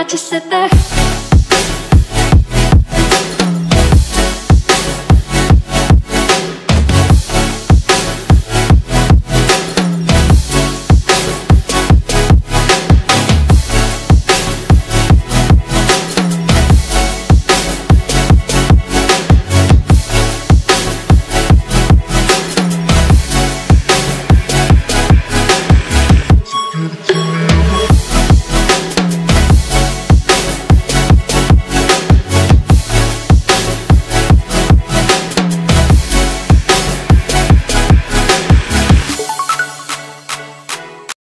I just sit there.